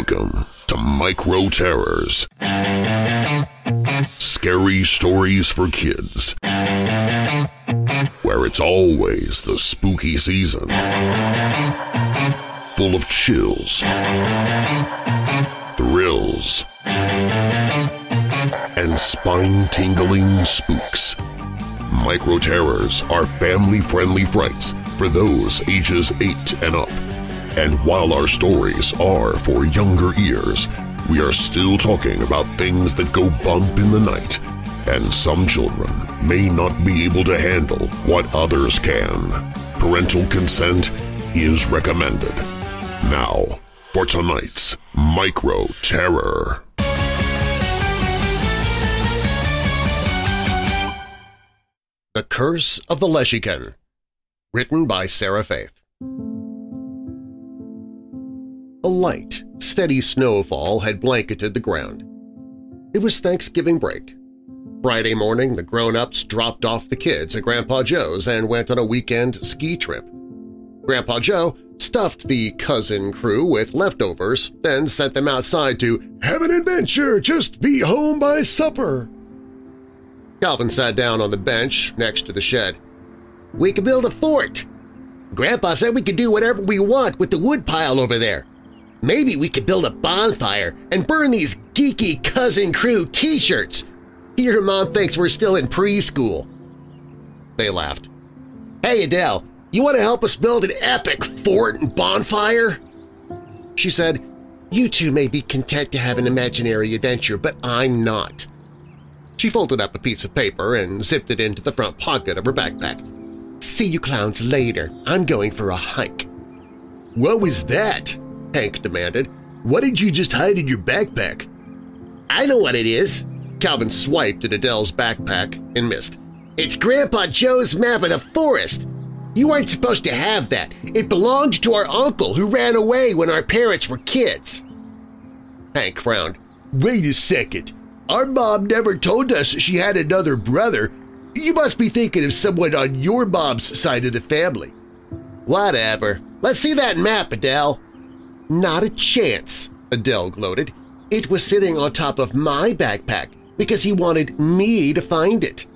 Welcome to Micro Terrors. Scary stories for kids. Where it's always the spooky season. Full of chills, thrills, and spine-tingling spooks. Micro Terrors are family-friendly frights for those ages 8 and up. And while our stories are for younger ears, we are still talking about things that go bump in the night, and some children may not be able to handle what others can. Parental consent is recommended. Now, for tonight's Micro Terror. The Curse of the Leshyken Written by Sarah Faith A light, steady snowfall had blanketed the ground. It was Thanksgiving break. Friday morning, the grown-ups dropped off the kids at Grandpa Joe's and went on a weekend ski trip. Grandpa Joe stuffed the cousin crew with leftovers, then sent them outside to have an adventure, just be home by supper. Calvin sat down on the bench next to the shed. We could build a fort. Grandpa said we could do whatever we want with the wood pile over there. Maybe we could build a bonfire and burn these geeky cousin crew t-shirts. Your mom thinks we're still in preschool. They laughed. Hey, Adele, you want to help us build an epic fort and bonfire? She said, You two may be content to have an imaginary adventure, but I'm not. She folded up a piece of paper and zipped it into the front pocket of her backpack. See you clowns later. I'm going for a hike. What was that? Hank demanded. What did you just hide in your backpack? I know what it is. Calvin swiped at Adele's backpack and missed. It's Grandpa Joe's map of the forest. You aren't supposed to have that. It belonged to our uncle who ran away when our parents were kids. Hank frowned. Wait a second. Our mom never told us she had another brother. You must be thinking of someone on your mom's side of the family. Whatever. Let's see that map, Adele. Not a chance, Adele gloated. It was sitting on top of my backpack because he wanted me to find it.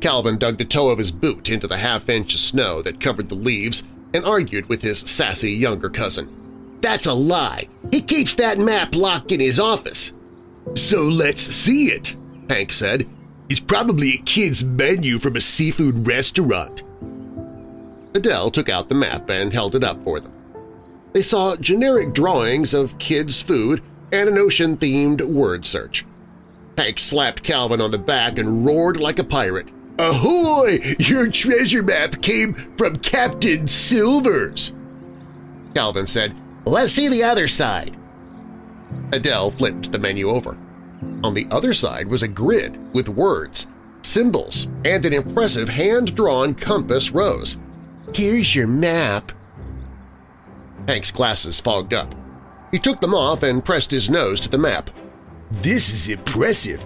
Calvin dug the toe of his boot into the half-inch of snow that covered the leaves and argued with his sassy younger cousin. That's a lie. He keeps that map locked in his office. So let's see it, Hank said. It's probably a kid's menu from a seafood restaurant. Adele took out the map and held it up for them. They saw generic drawings of kids' food and an ocean-themed word search. Hank slapped Calvin on the back and roared like a pirate. Ahoy! Your treasure map came from Captain Silvers! Calvin said, Let's see the other side. Adele flipped the menu over. On the other side was a grid with words, symbols, and an impressive hand-drawn compass rose. Here's your map. Hank's glasses fogged up. He took them off and pressed his nose to the map. This is impressive.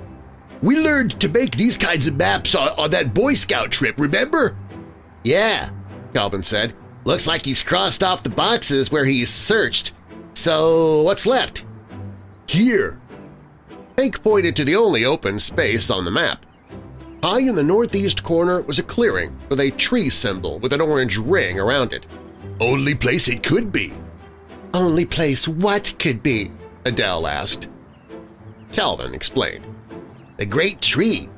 We learned to make these kinds of maps on, on that Boy Scout trip, remember? Yeah, Calvin said. Looks like he's crossed off the boxes where he's searched. So what's left? Here. Hank pointed to the only open space on the map. High in the northeast corner was a clearing with a tree symbol with an orange ring around it. Only place it could be. Only place what could be? Adele asked. Calvin explained. The great tree.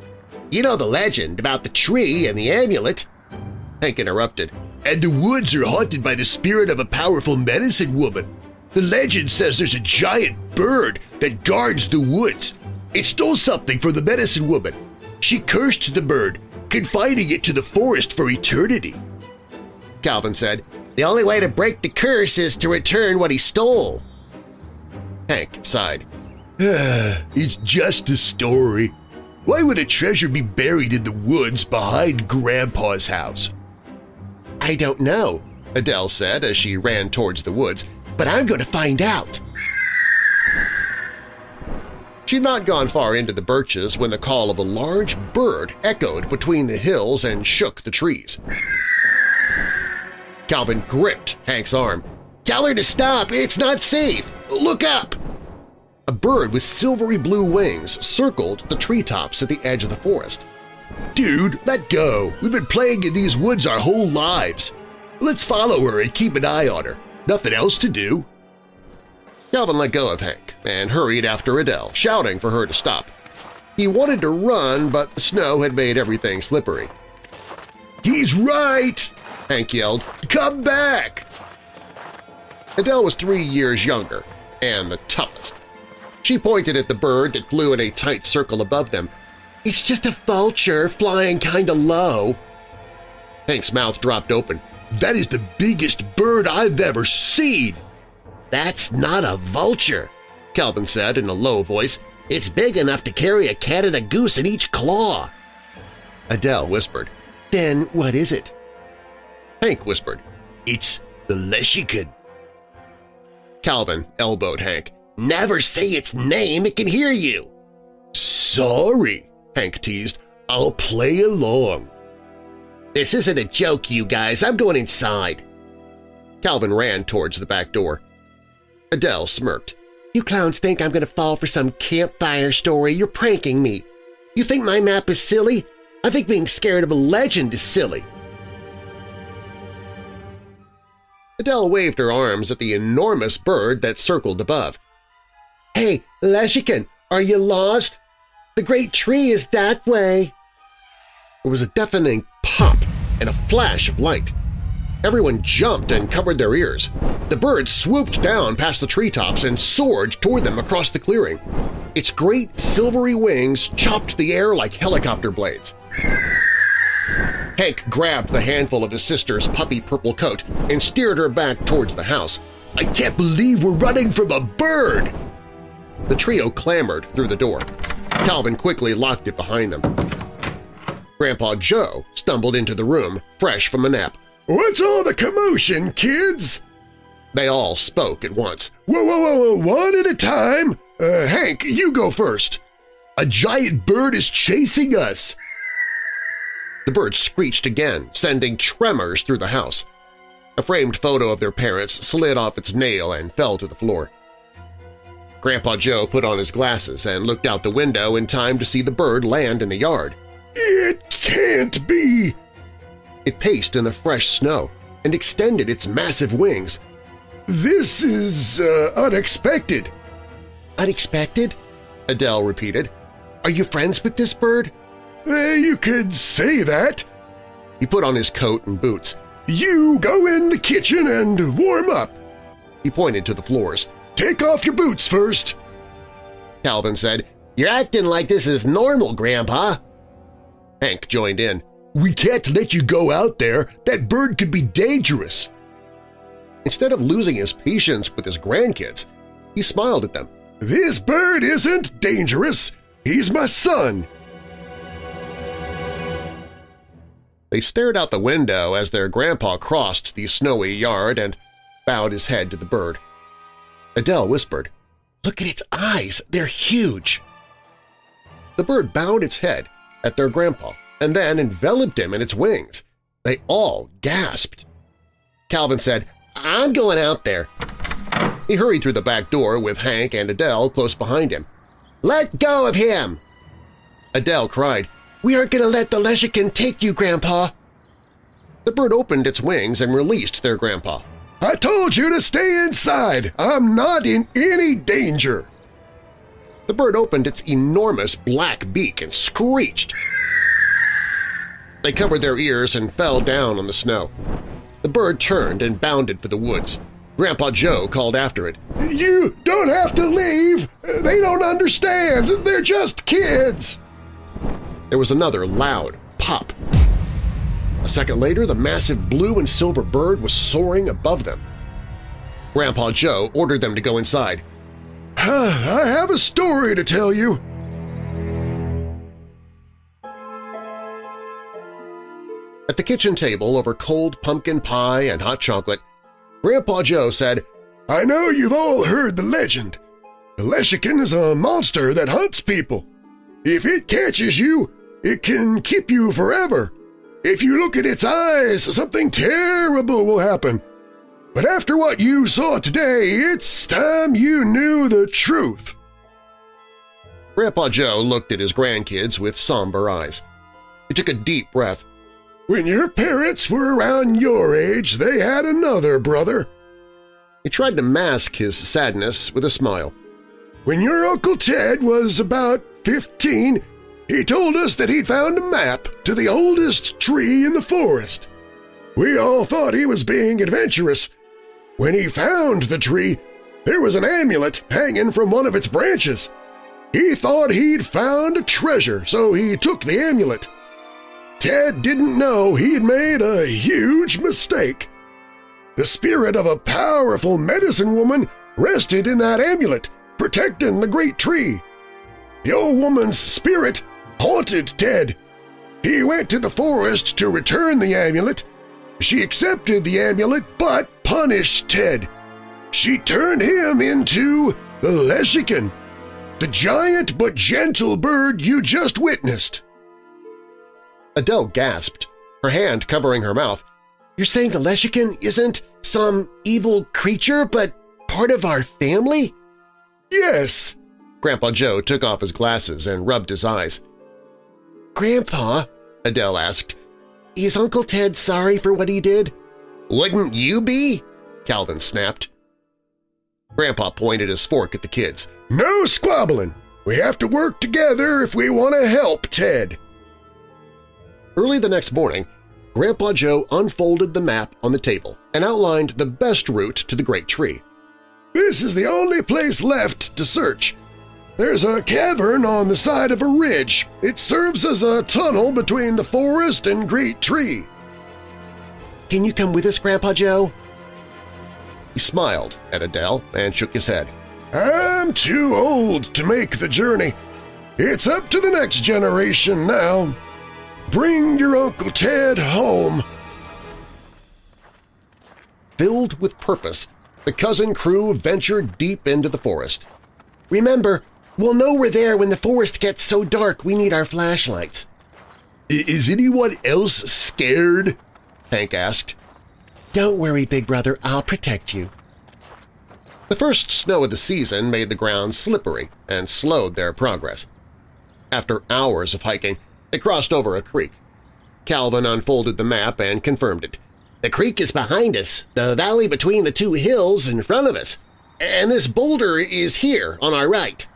You know the legend about the tree and the amulet. Hank interrupted. And the woods are haunted by the spirit of a powerful medicine woman. The legend says there's a giant bird that guards the woods. It stole something from the medicine woman. She cursed the bird, confining it to the forest for eternity. Calvin said, The only way to break the curse is to return what he stole. Hank sighed. it's just a story. Why would a treasure be buried in the woods behind Grandpa's house? I don't know, Adele said as she ran towards the woods, but I'm going to find out. She'd not gone far into the birches when the call of a large bird echoed between the hills and shook the trees. Calvin gripped Hank's arm. Tell her to stop! It's not safe! Look up! A bird with silvery blue wings circled the treetops at the edge of the forest. Dude, let go! We've been playing in these woods our whole lives. Let's follow her and keep an eye on her. Nothing else to do. Calvin let go of Hank and hurried after Adele, shouting for her to stop. He wanted to run, but the snow had made everything slippery. He's right! Hank yelled. Come back! Adele was three years younger and the toughest. She pointed at the bird that flew in a tight circle above them. It's just a vulture flying kinda low. Hank's mouth dropped open. That is the biggest bird I've ever seen! That's not a vulture, Calvin said in a low voice. It's big enough to carry a cat and a goose in each claw. Adele whispered. Then what is it? Hank whispered. It's the Leshyken. Calvin elbowed Hank. Never say its name, it can hear you. Sorry, Hank teased. I'll play along. This isn't a joke, you guys. I'm going inside. Calvin ran towards the back door. Adele smirked. You clowns think I'm going to fall for some campfire story. You're pranking me. You think my map is silly? I think being scared of a legend is silly. Adele waved her arms at the enormous bird that circled above. Hey, Leshyken, are you lost? The great tree is that way. There was a deafening pop and a flash of light. Everyone jumped and covered their ears. The bird swooped down past the treetops and soared toward them across the clearing. Its great silvery wings chopped the air like helicopter blades. Hank grabbed the handful of his sister's puppy purple coat and steered her back towards the house. I can't believe we're running from a bird! The trio clambered through the door. Calvin quickly locked it behind them. Grandpa Joe stumbled into the room, fresh from a nap. What's all the commotion, kids? They all spoke at once. Whoa, whoa, whoa, whoa, one at a time! Uh, Hank, you go first. A giant bird is chasing us! The bird screeched again, sending tremors through the house. A framed photo of their parents slid off its nail and fell to the floor. Grandpa Joe put on his glasses and looked out the window in time to see the bird land in the yard. It can't be! It paced in the fresh snow and extended its massive wings. This is uh, unexpected. Unexpected? Adele repeated. Are you friends with this bird? Uh, you could say that. He put on his coat and boots. You go in the kitchen and warm up. He pointed to the floors. Take off your boots first. Calvin said, You're acting like this is normal, Grandpa. Hank joined in. We can't let you go out there. That bird could be dangerous. Instead of losing his patience with his grandkids, he smiled at them. This bird isn't dangerous. He's my son. They stared out the window as their grandpa crossed the snowy yard and bowed his head to the bird. Adele whispered, Look at its eyes! They're huge! The bird bowed its head at their grandpa and then enveloped him in its wings. They all gasped. Calvin said, I'm going out there. He hurried through the back door with Hank and Adele close behind him. Let go of him! Adele cried, We aren't going to let the Leshyken take you, Grandpa! The bird opened its wings and released their grandpa. I told you to stay inside! I'm not in any danger! The bird opened its enormous black beak and screeched. They covered their ears and fell down on the snow. The bird turned and bounded for the woods. Grandpa Joe called after it. You don't have to leave! They don't understand! They're just kids! There was another loud pop. A second later, the massive blue and silver bird was soaring above them. Grandpa Joe ordered them to go inside. I have a story to tell you. At the kitchen table over cold pumpkin pie and hot chocolate, Grandpa Joe said, I know you've all heard the legend. The Leshyken is a monster that hunts people. If it catches you, it can keep you forever. If you look at its eyes, something terrible will happen. but after what you saw today, it's time you knew the truth. Grandpa Joe looked at his grandkids with somber eyes. He took a deep breath. When your parents were around your age, they had another brother. He tried to mask his sadness with a smile. When your Uncle Ted was about 15, he told us that he'd found a map to the oldest tree in the forest. We all thought he was being adventurous. When he found the tree, there was an amulet hanging from one of its branches. He thought he'd found a treasure, so he took the amulet. Ted didn't know he'd made a huge mistake. The spirit of a powerful medicine woman rested in that amulet, protecting the great tree. The old woman's spirit haunted Ted. He went to the forest to return the amulet. She accepted the amulet but punished Ted. She turned him into the Leshyken, the giant but gentle bird you just witnessed. Adele gasped, her hand covering her mouth. You're saying the Leshyken isn't some evil creature but part of our family? Yes. Grandpa Joe took off his glasses and rubbed his eyes. Grandpa, Adele asked, is Uncle Ted sorry for what he did? Wouldn't you be? Calvin snapped. Grandpa pointed his fork at the kids. No squabbling! We have to work together if we want to help Ted. Early the next morning, Grandpa Joe unfolded the map on the table and outlined the best route to the Great Tree. This is the only place left to search. There's a cavern on the side of a ridge. It serves as a tunnel between the forest and Great Tree. Can you come with us, Grandpa Joe? He smiled at Adele and shook his head. I'm too old to make the journey. It's up to the next generation now. Bring your Uncle Ted home. Filled with purpose, the cousin crew ventured deep into the forest. Remember, we'll know we're there when the forest gets so dark we need our flashlights. Is anyone else scared? Hank asked. Don't worry, Big Brother, I'll protect you. The first snow of the season made the ground slippery and slowed their progress. After hours of hiking, they crossed over a creek. Calvin unfolded the map and confirmed it. The creek is behind us, the valley between the two hills in front of us, and this boulder is here on our right.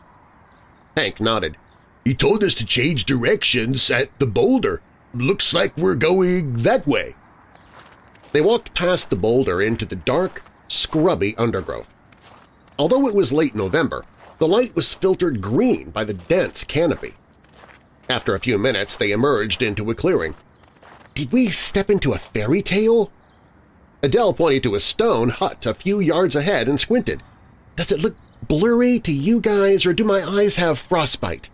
Hank nodded. He told us to change directions at the boulder. Looks like we're going that way. They walked past the boulder into the dark, scrubby undergrowth. Although it was late November, the light was filtered green by the dense canopy. After a few minutes, they emerged into a clearing. Did we step into a fairy tale? Adele pointed to a stone hut a few yards ahead and squinted. Does it look blurry to you guys, or do my eyes have frostbite?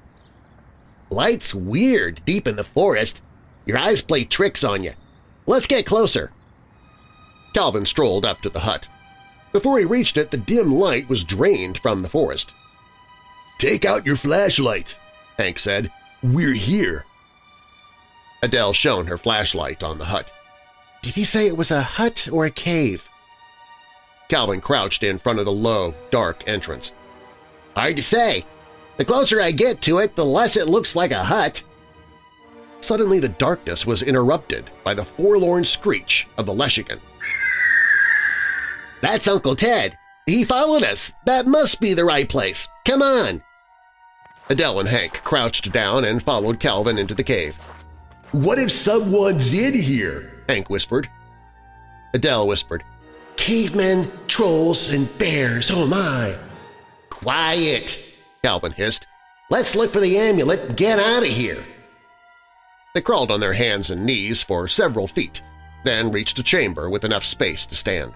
Light's weird deep in the forest. Your eyes play tricks on you. Let's get closer. Calvin strolled up to the hut. Before he reached it, the dim light was drained from the forest. Take out your flashlight, Hank said. We're here. Adele shone her flashlight on the hut. Did he say it was a hut or a cave? Calvin crouched in front of the low, dark entrance. Hard to say. The closer I get to it, the less it looks like a hut. Suddenly the darkness was interrupted by the forlorn screech of the Leshyken. That's Uncle Ted. He followed us. That must be the right place. Come on. Adele and Hank crouched down and followed Calvin into the cave. What if someone's in here? Hank whispered. Adele whispered, Cavemen, trolls, and bears, oh my! Quiet, Calvin hissed. Let's look for the amulet and get out of here. They crawled on their hands and knees for several feet, then reached a chamber with enough space to stand.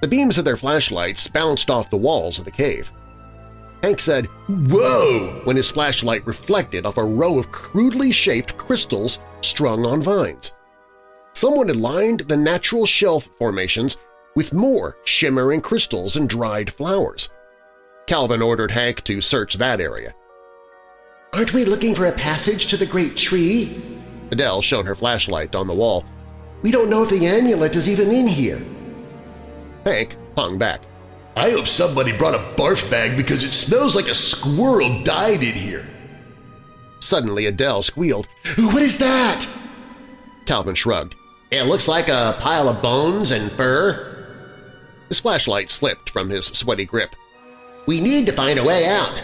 The beams of their flashlights bounced off the walls of the cave. Hank said, Whoa! when his flashlight reflected off a row of crudely shaped crystals strung on vines. Someone had lined the natural shelf formations with more shimmering crystals and dried flowers. Calvin ordered Hank to search that area. Aren't we looking for a passage to the great tree? Adele shone her flashlight on the wall. We don't know if the amulet is even in here. Hank hung back. I hope somebody brought a barf bag because it smells like a squirrel died in here. Suddenly Adele squealed. What is that? Calvin shrugged. It looks like a pile of bones and fur. His flashlight slipped from his sweaty grip. We need to find a way out.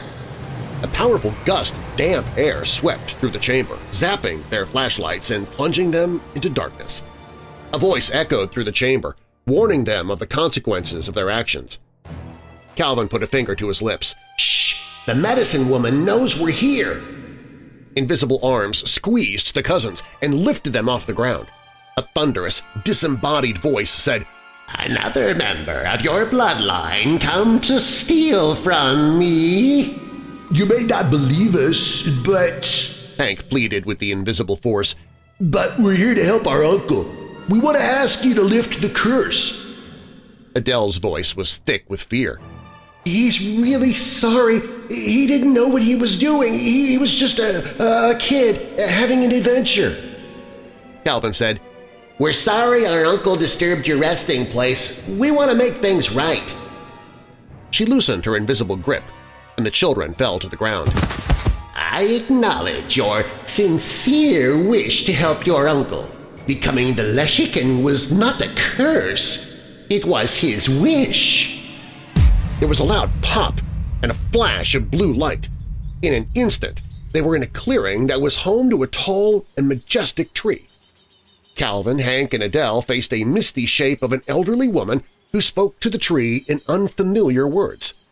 A powerful gust of damp air swept through the chamber, zapping their flashlights and plunging them into darkness. A voice echoed through the chamber, warning them of the consequences of their actions. Calvin put a finger to his lips. Shh! The medicine woman knows we're here! Invisible arms squeezed the cousins and lifted them off the ground. A thunderous, disembodied voice said, Another member of your bloodline come to steal from me. You may not believe us, but… Hank pleaded with the invisible force. But we're here to help our uncle. We want to ask you to lift the curse. Adele's voice was thick with fear. He's really sorry. He didn't know what he was doing. He was just a, a kid having an adventure. Calvin said, We're sorry our uncle disturbed your resting place. We want to make things right. She loosened her invisible grip, and the children fell to the ground. I acknowledge your sincere wish to help your uncle. Becoming the Leshyken was not a curse. It was his wish. There was a loud pop and a flash of blue light. In an instant, they were in a clearing that was home to a tall and majestic tree. Calvin, Hank, and Adele faced a misty shape of an elderly woman who spoke to the tree in unfamiliar words.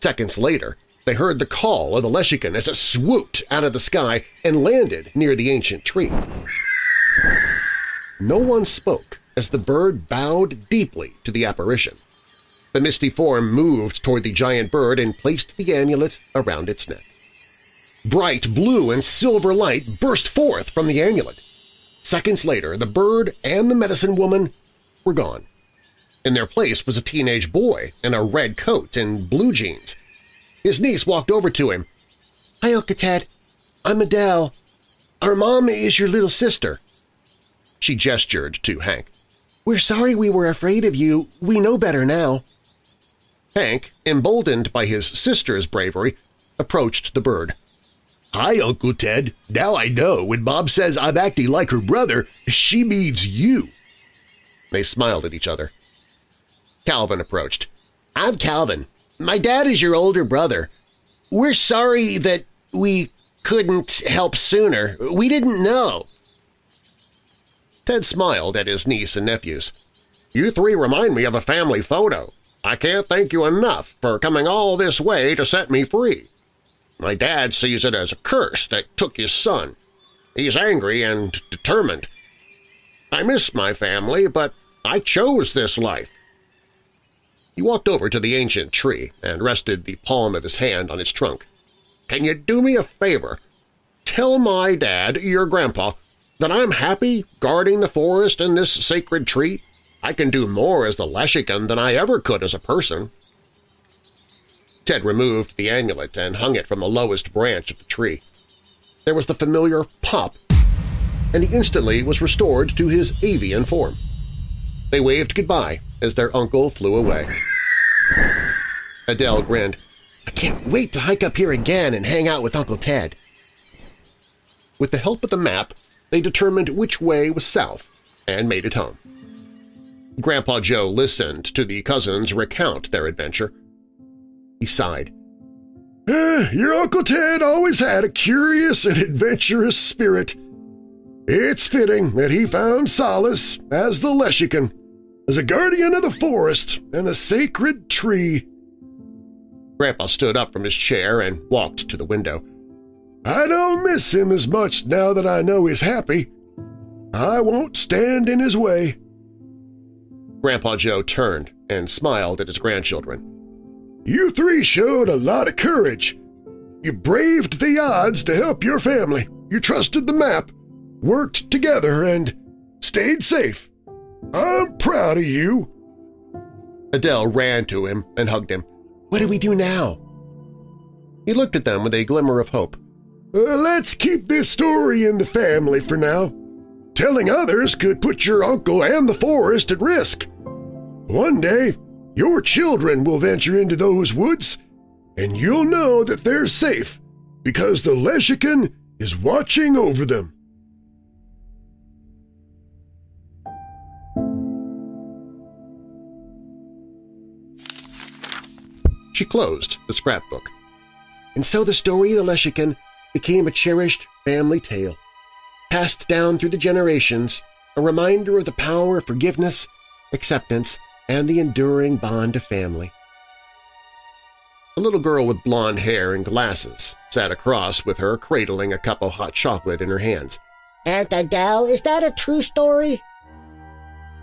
Seconds later, they heard the call of the Leshyken as it swooped out of the sky and landed near the ancient tree. No one spoke as the bird bowed deeply to the apparition. The misty form moved toward the giant bird and placed the amulet around its neck. Bright blue and silver light burst forth from the amulet. Seconds later, the bird and the medicine woman were gone. In their place was a teenage boy in a red coat and blue jeans. His niece walked over to him. Hi, Uncle Ted. I'm Adele. Our mom is your little sister. She gestured to Hank. We're sorry we were afraid of you. We know better now. Hank, emboldened by his sister's bravery, approached the bird. Hi, Uncle Ted. Now I know when Mom says I'm acting like her brother, she means you. They smiled at each other. Calvin approached. I'm Calvin. My dad is your older brother. We're sorry that we couldn't help sooner. We didn't know. Ted smiled at his niece and nephews. You three remind me of a family photo. I can't thank you enough for coming all this way to set me free. My dad sees it as a curse that took his son. He's angry and determined. I miss my family, but I chose this life. He walked over to the ancient tree and rested the palm of his hand on its trunk. Can you do me a favor? Tell my dad, your grandpa, that I'm happy guarding the forest and this sacred tree. I can do more as the Leshyken than I ever could as a person. Ted removed the amulet and hung it from the lowest branch of the tree. There was the familiar pop, and he instantly was restored to his avian form. They waved goodbye as their uncle flew away. Adele grinned. I can't wait to hike up here again and hang out with Uncle Ted. With the help of the map, they determined which way was south and made it home. Grandpa Joe listened to the cousins recount their adventure. He sighed. Eh, your Uncle Ted always had a curious and adventurous spirit. It's fitting that he found solace as the Leshyken, as a guardian of the forest and the sacred tree. Grandpa stood up from his chair and walked to the window. I don't miss him as much now that I know he's happy. I won't stand in his way. Grandpa Joe turned and smiled at his grandchildren. You three showed a lot of courage. You braved the odds to help your family. You trusted the map, worked together, and stayed safe. I'm proud of you. Adele ran to him and hugged him. What do we do now? He looked at them with a glimmer of hope. Uh, let's keep this story in the family for now. Telling others could put your uncle and the forest at risk. One day, your children will venture into those woods, and you'll know that they're safe because the Leshyken is watching over them. She closed the scrapbook. And so the story of the Leshyken became a cherished family tale, passed down through the generations, a reminder of the power of forgiveness, acceptance, and the enduring bond of family. A little girl with blonde hair and glasses sat across with her cradling a cup of hot chocolate in her hands. Aunt Adele, is that a true story?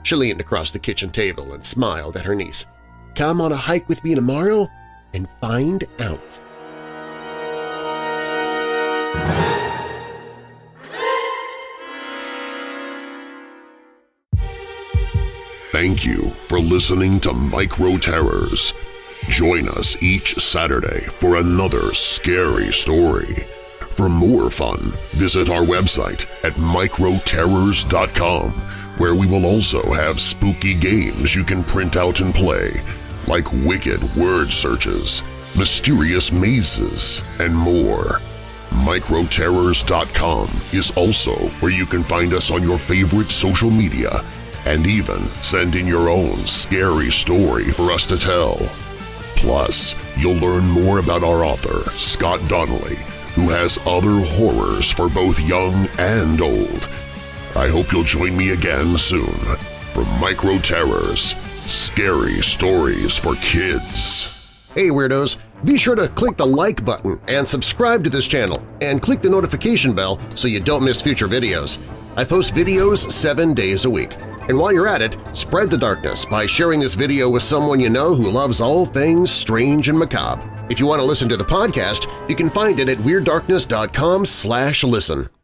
She leaned across the kitchen table and smiled at her niece. Come on a hike with me tomorrow and find out. Thank you for listening to Micro Terrors. Join us each Saturday for another scary story. For more fun, visit our website at microterrors.com, where we will also have spooky games you can print out and play, like wicked word searches, mysterious mazes, and more. Microterrors.com is also where you can find us on your favorite social media and even send in your own scary story for us to tell. Plus, you'll learn more about our author, Scott Donnelly, who has other horrors for both young and old. I hope you'll join me again soon for Micro Terrors, Scary Stories for Kids. Hey Weirdos! Be sure to click the like button and subscribe to this channel and click the notification bell so you don't miss future videos. I post videos seven days a week. And while you're at it, spread the darkness by sharing this video with someone you know who loves all things strange and macabre. If you want to listen to the podcast, you can find it at WeirdDarkness.com listen.